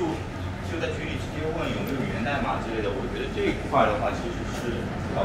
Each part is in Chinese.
就就在群里直接问有没有源代码之类的，我觉得这一块的话，其实是比较。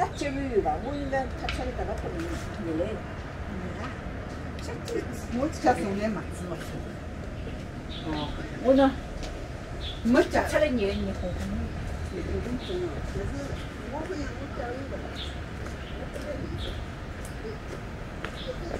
要不要问的。我家送来麻子嘛。哦，我呢，没夹出来黏黏糊糊。有点重啊，但是我会用我家里的。年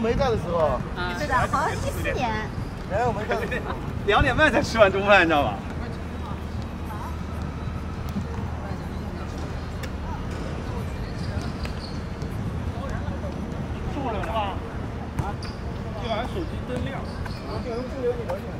没在的时候，是的，好像一四年。两点没在，两点半才吃完中饭，你知道吧？受不了吧？今晚手机灯亮，不留你。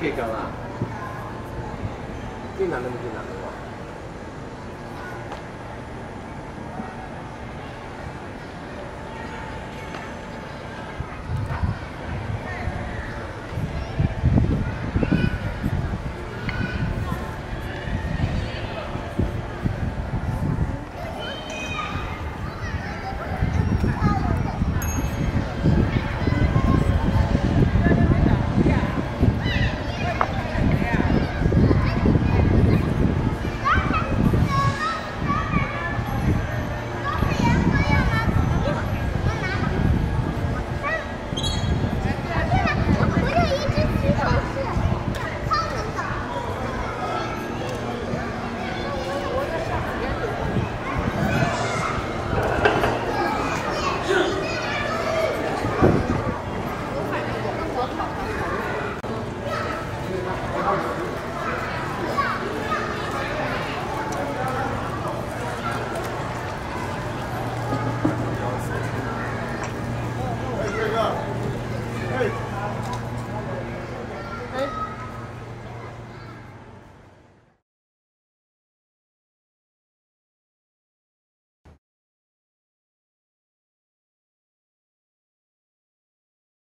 可以讲啊？你哪能不进来？